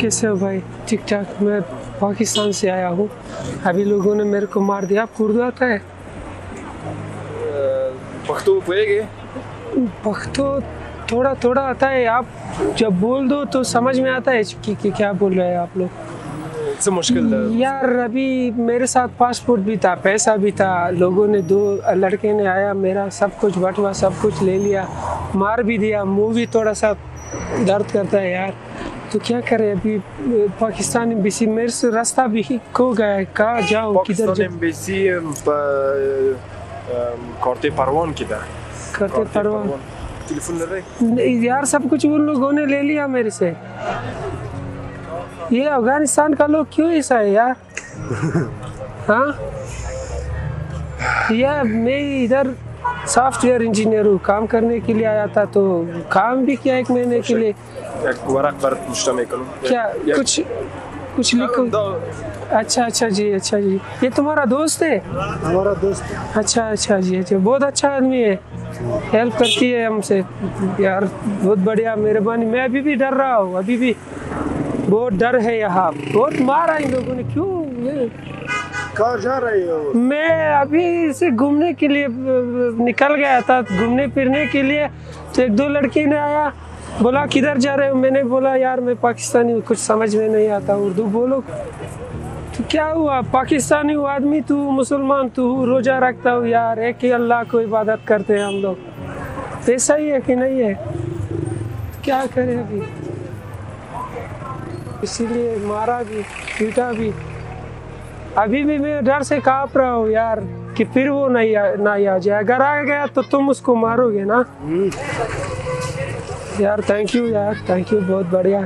कैसे हो भाई? ठीक ठाक मैं पाकिस्तान से आया हूँ। अभी लोगों ने मेरे को मार दिया। आपको उर्दू आता है? पख्तो पख्तो थोड़ा थोड़ा आता है। आप जब बोल दो तो समझ में आता है कि, कि क्या बोल रहे हैं आप लोग। से मुश्किल यार अभी मेरे साथ पासपोर्ट भी था पैसा भी था। लोगों ने दो लड़के ने आया मेरा सब कुछ बटवा सब कुछ ले लिया। मार भी दिया मुँह भी थोड़ा सा दर्द करता है यार। तो क्या करें अभी? पाकिस्तान एम्बेसी मेरे से रास्ता भी खो गया है। कहाँ जाओ किधर एम्बेसी करते परवान किधर? करते परवान। टेलीफोन ले रहे? यार सब कुछ उन लोगों ने ले लिया मेरे से। ये अफ़गानिस्तान का लोग क्यों ऐसा है यार? हाँ? यार मैं इधर सॉफ्टवेयर इंजीनियर हूँ काम करने के लिए आया था तो काम भी किया एक महीने के लिए। क्या कुछ कुछ लिखो? अच्छा अच्छा जी अच्छा जी। ये तुम्हारा दोस्त है? हमारा दोस्त। अच्छा अच्छा जी अच्छा। बहुत अच्छा आदमी है। हेल्प करती है हमसे। यार बहुत बढ़िया मेहरबानी। मैं अभी भी डर रहा हूँ अभी भी। बहुत डर है यहाँ। बहुत मारा इन लोगों ने। क्यों? कहाँ जा रहे हो? मैं अभी से घूमने के लिए, निकल गया था, घूमने फिरने के लिए। तो एक दो लड़की ने आया, बोला, किधर जा रहे हो? मैंने बोला, यार, मैं पाकिस्तानी कुछ समझ में नहीं आता उर्दू बोलो। तो क्या हुआ? पाकिस्तानी आदमी, तू मुसलमान, तू रोजा रखता हूँ, यार, एक ही अल्लाह को इबादत करते हैं हम लोग। तो ऐसा ही है कि नहीं है? तो क्या करें अभी? इसीलिए मारा भी, पीटा भी। अभी भी मैं डर से काँप रहा हूँ यार कि फिर वो नहीं आ, नहीं आ जाए। अगर आ गया तो तुम उसको मारोगे ना? यार थैंक यू यार थैंक यू बहुत बढ़िया।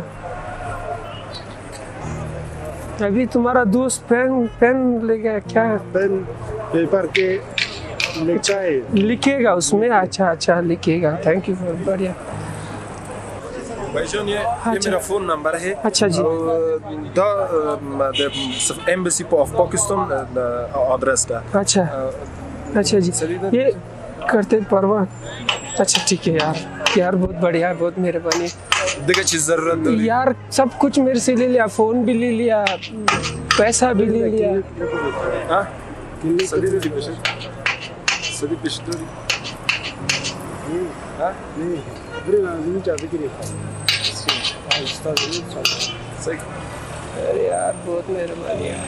अभी तुम्हारा दोस्त पेन पेन ले गया क्या? पेन पेपर के लिखा है। लिखेगा उसमें? अच्छा अच्छा लिखेगा। थैंक यू बहुत बढ़िया। भाई फ़ोन नंबर है अच्छा जी the embassy of Pakistan address अच्छा अच्छा जी ये करते परवा अच्छा ठीक है यार यार बहुत बढ़िया बहुत मेहरबानी देखा चीज़ ज़रूरत यार सब कुछ मेरे से ले लिया फ़ोन भी ले लिया पैसा भी ले लिया हाँ सदी नहीं हाँ नहीं पूछता ज़रूर था अरे यार बहुत मेहरबानी यार।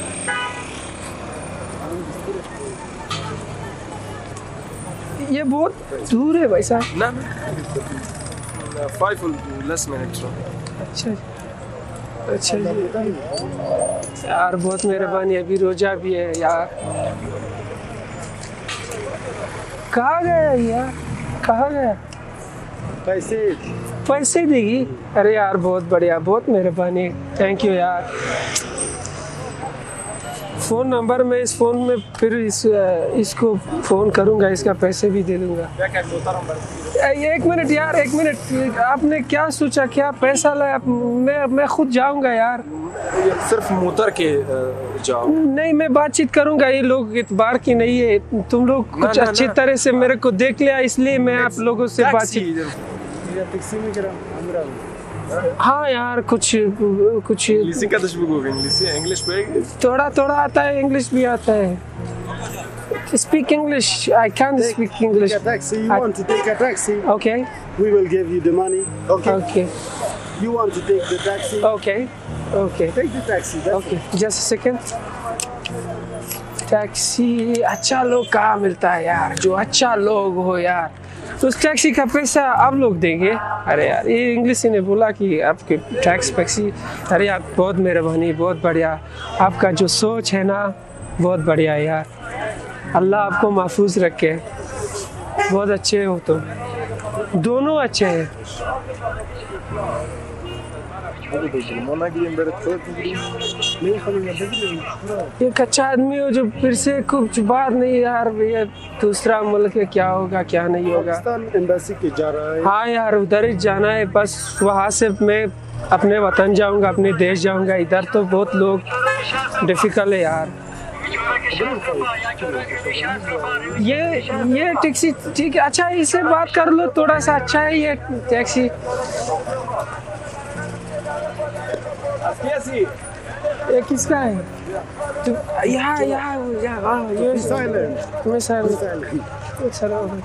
ये बहुत दूर है भाई साहब। ना फाइव लेस मिनट्स अच्छा अच्छा जी। यार बहुत मेहरबानी अभी रोजा भी है यार। कहाँ गया यार? कहाँ गया पैसे। पैसे देगी। अरे यार बहुत बढ़िया बहुत मेहरबानी। थैंक यू यार। फ़ोन नंबर मैं इस फ़ोन में फिर इस इसको फ़ोन करूँगा इसका पैसे भी दे दूँगा। एक मिनट यार एक मिनट आपने क्या सोचा क्या पैसा लाया? मैं मैं खुद जाऊँगा यार। सिर्फ़ मोतर के जाओ। नहीं मैं बातचीत करूँगा ये लोग इतबार की नहीं है। तुम लोग कुछ अच्छी। तरह से मेरे को देख लिया इसलिए मैं आप लोगों से बातचीत टैक्सी में करा हमरा हाँ यार कुछ कुछ इंग्लिश का इंग्लिश इंग्लिश पे थोड़ा थोड़ा आता है इंग्लिश भी आता है speak English I can speak English Take a taxi. You I- want to take a taxi? Okay We will give you the money. Okay. Okay You want to take the taxi? Okay okay Take the taxi. That's okay just second taxi अच्छा लोग कहाँ मिलता है यार जो अच्छा लोग हो यार तो उस टैक्सी का पैसा आप लोग देंगे? अरे यार, ये इंग्लिश ने बोला कि आपके टैक्स पैक्सी अरे यार, बहुत मेहरबानी, बहुत बढ़िया। आपका जो सोच है ना, बहुत बढ़िया है यार। अल्लाह आपको महफूज रखे। बहुत अच्छे हो तुम। दोनों अच्छे हैं। मना की अंदर ये कच्चा आदमी हो जो फिर से कुछ बात नहीं यार भैया दूसरा मुल्क है क्या होगा क्या नहीं होगा? एम्बेसी के जा रहा है। हाँ यार उधर ही जाना है बस वहाँ से मैं अपने वतन जाऊँगा अपने देश जाऊँगा इधर तो बहुत लोग डिफ़िकल्ट है यार। ये ये टैक्सी ठीक है अच्छा इससे बात कर लो थोड़ा सा अच्छा है ये taxi Jesse. Yeah, this guy. Dude, yeah, yeah, yeah. You're silent. You're silent. You're silent.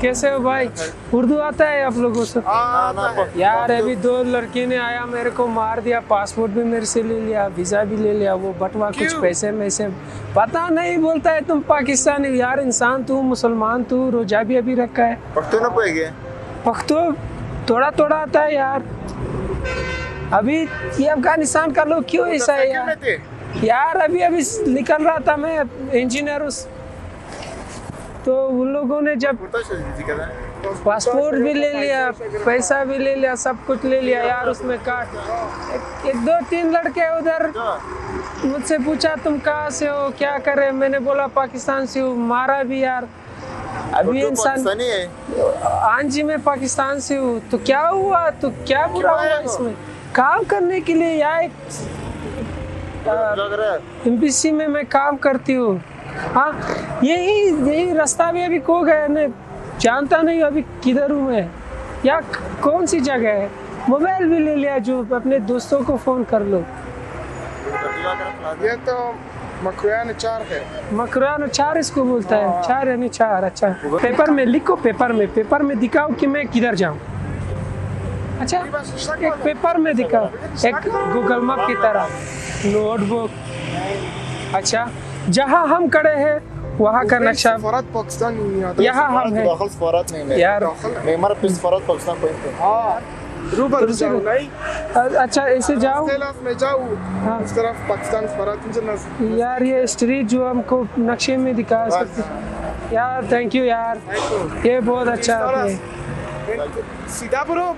कैसे हो भाई? उर्दू आता है आप लोगों से? यार अभी दो लड़की ने आया मेरे को मार दिया पासपोर्ट भी मेरे से ले लिया वीज़ा भी ले लिया वो बटवा कुछ पैसे में से। पता नहीं बोलता है तुम पाकिस्तानी यार इंसान तू मुसलमान तू रोजा भी अभी रखा है। पख्तो न पाएँगे पख्तो थोड़ा थोड़ा आता है यार। अभी ये अफ़गानिस्तान का लोग क्यों ऐसा है यार? यार अभी अभी निकल रहा था मैं इंजीनियर उस तो उन लोगों ने जब पासपोर्ट भी ले लिया पैसा भी ले लिया सब कुछ ले लिया यार उसमें काट एक, एक दो तीन लड़के उधर मुझसे पूछा तुम कहाँ से हो? क्या करे मैंने बोला पाकिस्तान से हूँ। मारा भी यार। अभी इंसान हाँ। जी मैं पाकिस्तान से हूँ। तो क्या हुआ? तो क्या बुरा हुआ इसमें? काम करने के लिए यहाँ एक है। में मैं काम करती हूँ। हाँ यही यही रास्ता भी अभी को गया ने। जानता नहीं अभी किधर हूँ मैं। या कौन सी जगह है? मोबाइल भी ले लिया जो अपने दोस्तों को फ़ोन कर लो। ये तो मकरान चार है। मकरान चार इसको बोलता है। चार यानी चार अच्छा। पेपर में लिखो पेपर में। पेपर में दिखाओ कि मैं किधर जाऊँ। अच्छा एक पेपर में दिखाओ। एक गूगल मैप की तरह। नोटबुक अच्छा। जहाँ हम खड़े हैं वहाँ का नक्शा पाकिस्तान यहाँ हम हैं। नहीं है। यार। पाकिस्तान कोई नहीं नहीं अच्छा ऐसे जाओ। मैं हाँ। तरफ़ पाकिस्तान मुझे यार ये स्ट्रीट जो हमको नक्शे में दिखा सकते यार थैंक यू यार। ये बहुत अच्छा है सीधा बरो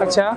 अच्छा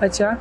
अच्छा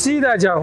सीधा जाओ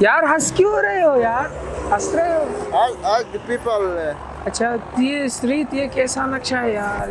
यार हंस क्यों रहे हो यार हंस रहे हो आज आज people अच्छा ये स्ट्रीट ये कैसा नक्शा है यार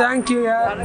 थैंक यू यार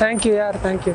थैंक यू यार थैंक यू